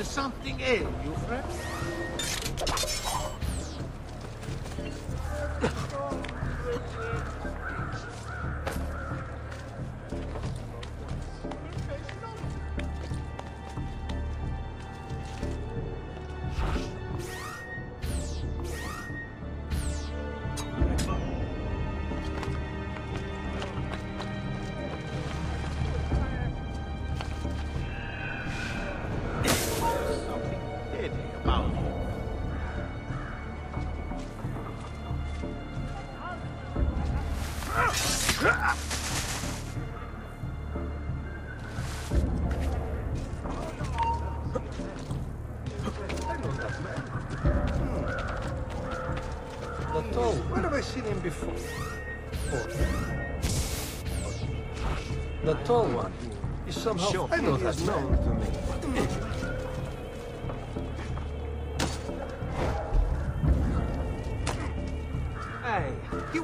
Does something ail you, friend? Oh, The tall one. Is somehow. I know that known to me.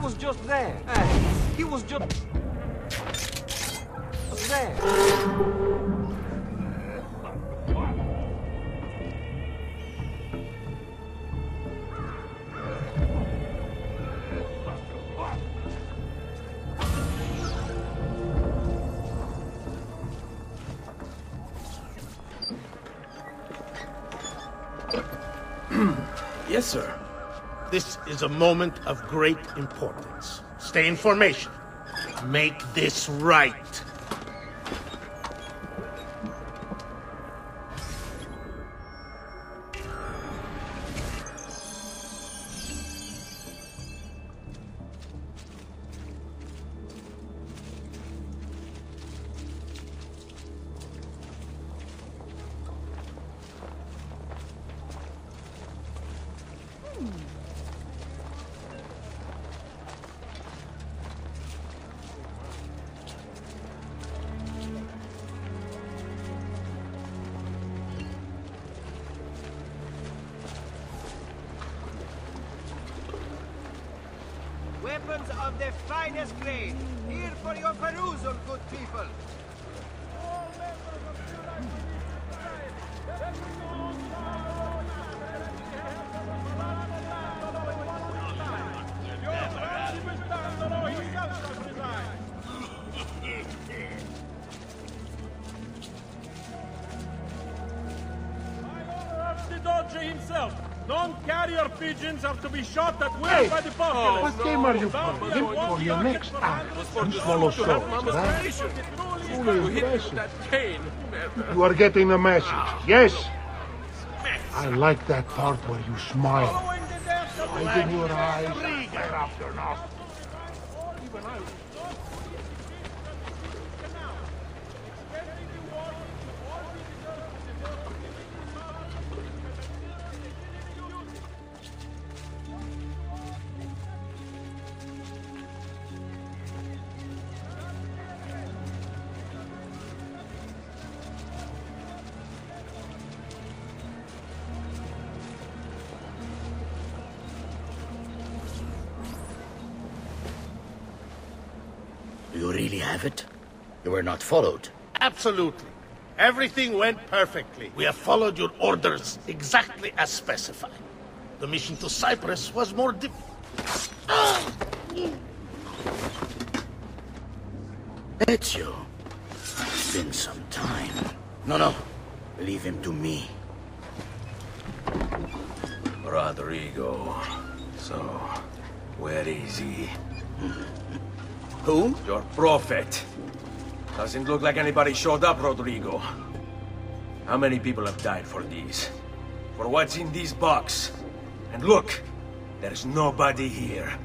Was just there. He was just there. Yes, sir. This is a moment of great importance. Stay in formation. Make this right. Of the finest grade. Here for your perusal, good people. Himself. Non-carrier pigeons are to be shot at will by the populace. What game are you playing? For your next act, you swallow swords, right? Truly impressive. You are getting the message, yes? I like that part where you smile. Hiding your eyes, right after nostrils. Do you really have it? You were not followed. Absolutely. Everything went perfectly. We have followed your orders exactly as specified. The mission to Cyprus was more diff... Ezio. It's been some time. No, no. Leave him to me. Rodrigo. So, where is he? Who? Your prophet. Doesn't look like anybody showed up, Rodrigo. How many people have died for these? For what's in this box? And look, there's nobody here.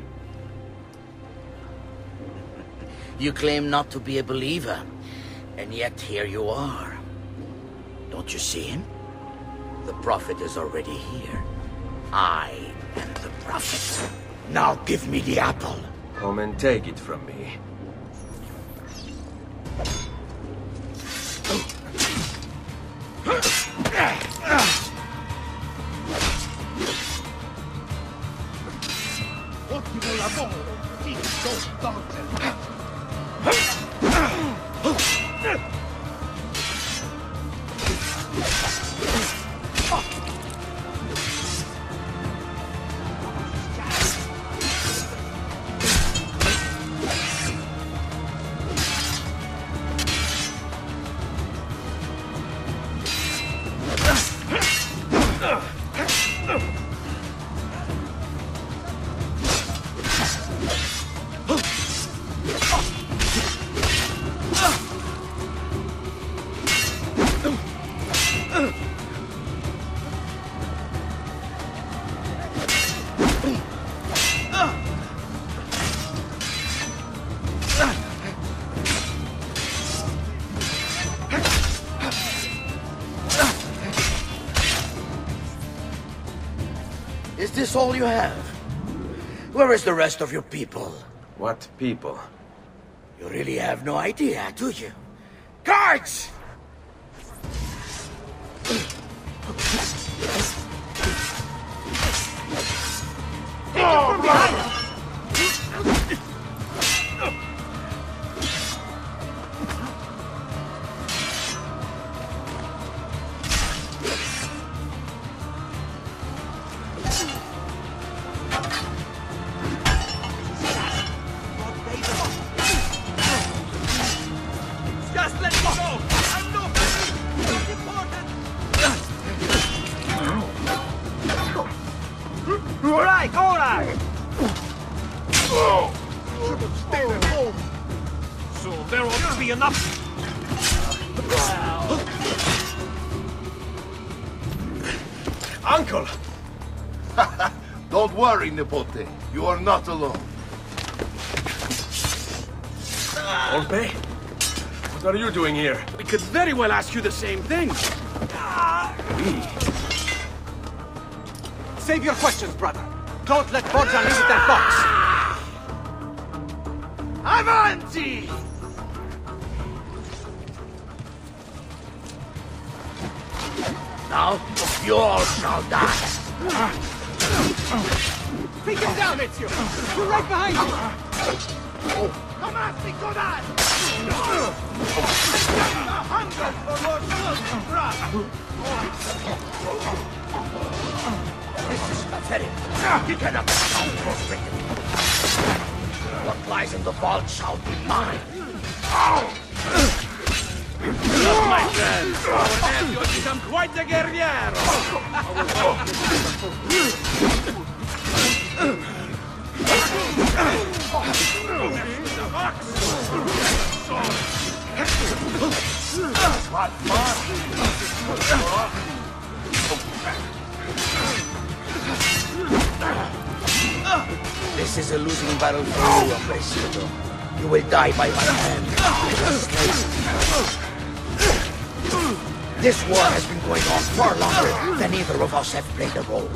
You claim not to be a believer, and yet here you are. Don't you see him? The prophet is already here. I am the prophet. Now give me the apple. Come and take it from me. Ottimo lavoro! Zitto, Dante! Is this all you have? Where is the rest of your people? What people? You really have no idea, do you? Guards! Uncle! Don't worry, Nipote. You are not alone. Volpe? What are you doing here? We could very well ask you the same thing. Ah. Save your questions, brother. Don't let Borgia leave with that box. Avanti! Now, you all shall die. Take him down, Ezio! We're right behind you! Oh. Tomasi Godard! The hunger for Lord Silvercross! This is pathetic. You cannot stand prostrated. What lies in the vault shall be mine. My friend, our has become quite a guerriero. This is a losing battle for you, Presidio. You will die by my hand. This war has been going on far longer than either of us have played a role.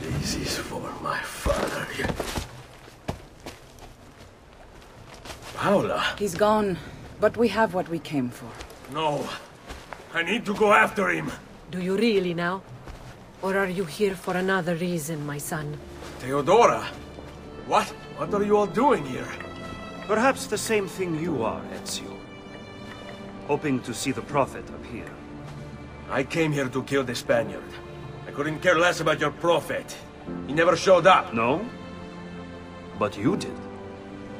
This is for my father. Paola? He's gone, but we have what we came for. No. I need to go after him. Do you really now? Or are you here for another reason, my son? Teodora? What? What are you all doing here? Perhaps the same thing you are, Ezio. Hoping to see the Prophet appear. I came here to kill the Spaniard. I couldn't care less about your prophet. He never showed up. No? But you did.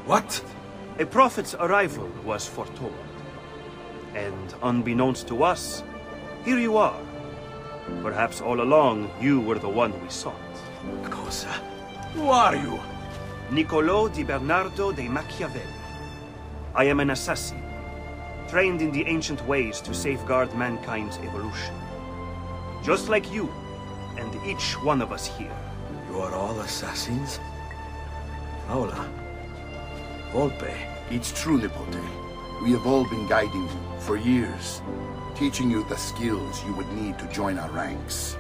What? A prophet's arrival was foretold. And unbeknownst to us, here you are. Perhaps all along, you were the one we sought. Cosa? Who are you? Niccolò di Bernardo de Machiavelli. I am an assassin, trained in the ancient ways to safeguard mankind's evolution. Just like you, and each one of us here. You are all assassins? Paola? Volpe? It's true, Nipote. We have all been guiding you for years, teaching you the skills you would need to join our ranks.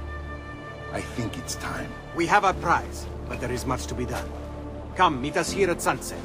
I think it's time. We have our prize, but there is much to be done. Come, meet us here at sunset.